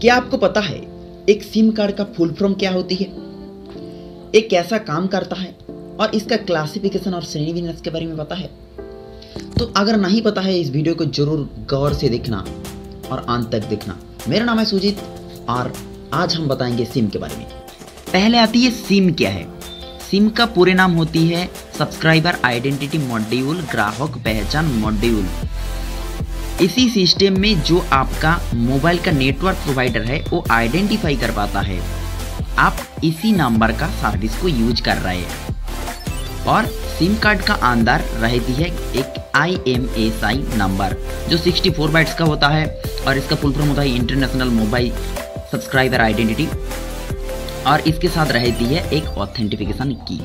क्या आपको पता है एक सिम कार्ड का फुल फॉर्म क्या होती है? एक कैसा काम करता है? और इसका क्लासिफिकेशन और श्रेणी विन्यास के बारे में पता है? तो अगर नहीं पता है, इस वीडियो को ज़रूर गौर से देखना और अंत तक देखना। मेरा नाम है सुजीत और आज हम बताएँगे सिम के बारे में। पहले आती है सिम क्या है? सिम का पूरे नाम होती है सब्सक्राइबर आइडेंटिटी मॉड्यूल, ग्राहक पहचान मॉड्यूल। इसी सिस्टम में जो आपका मोबाइल का नेटवर्क प्रोवाइडर है, वो आइडेंटिफाई कर पाता है। आप इसी नंबर का सर्विस को यूज़ कर रहे हैं। और सिम कार्ड का अंदर रहती है एक I M S I number जो 64 बाइट्स का होता है और इसका फुल फॉर्म होता है इंटरनेशनल मोबाइल सब्सक्राइबर आइडेंटिटी और इसके साथ रहती है एक ऑथेंटिफिकेशन की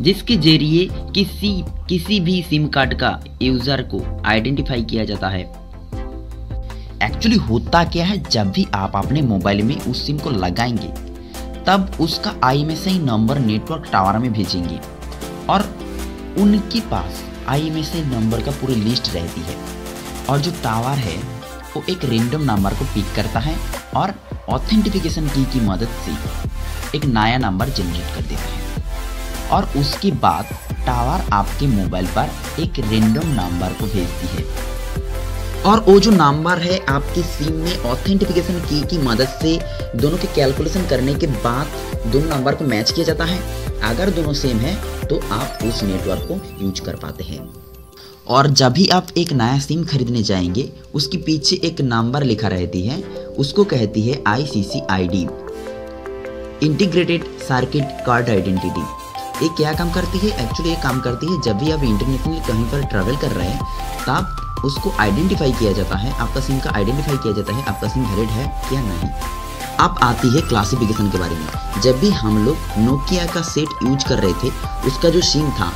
जिसके ज़रिए किसी किसी भी सिम कार्ड का यूज़र को आइडेंटिफाई किया जाता है। एक्चुअली होता क्या है, जब भी आप अपने मोबाइल में उस सिम को लगाएँगे, तब उसका I M S I number network tower में भेजेंगे और उनके पास आई नंबर का पूरी लिस्ट रहती है। और जो टावर है, वो एक रेंडम नंबर को पिक करता है और ऑथेंटिफिकेशन की की मदद से एक नया नंबर जनरेट कर देता है। और उसके बाद टावर आपके मोबाइल पर एक रेंडम नंबर को भेजती है। और वो जो नंबर है, आपकी सिम में ऑथेंटिफिकेशन की की मदद से दोनों के कैलकुलेशन करने के बाद दोनों नंबर को मैच किया जाता है। अगर दोनों सेम है तो आप उस नेटवर्क को यूज़ कर पाते हैं। और जब भी आप एक नया सिम खरीदने जाएँगे, उसके पीछे एक नंबर लिखा रहती है, उसको कहती है I C C I D integrated circuit card identity ये क्या काम करती है? एक्चुअली ये काम करती है, जब भी आप इंटरनेशनली कहीं पर ट्रैवल कर रहे हैं, तब उसको आइडेंटिफाई किया जाता है, आपका सिम का आइडेंटिफाई किया जाता है, आपका सिम वैलिड है या नहीं। अब आती है क्लासिफिकेशन के बारे में। जब भी हम लोग नोकिया का सेट यूज़ कर रहे थे, उसका जो सिम था,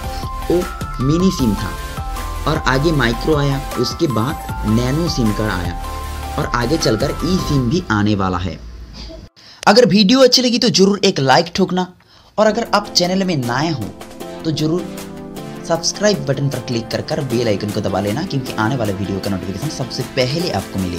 वो मिनी सिम था। और आगे माइक्रो आया, उसके बाद नैनो सिम कार्ड आया। और आगे चलकर ई सिम भी आने वाला है। अगर वीडियो अच्छी लगी तो ज़रूर एक लाइक ठोकना। और अगर आप चैनल में नए हो तो ज़रूर सब्सक्राइब बटन पर क्लिक कर कर बेल आइकन को दबा लेना, क्योंकि आने वाले वीडियो का नोटिफिकेशन सबसे पहले आपको मिले।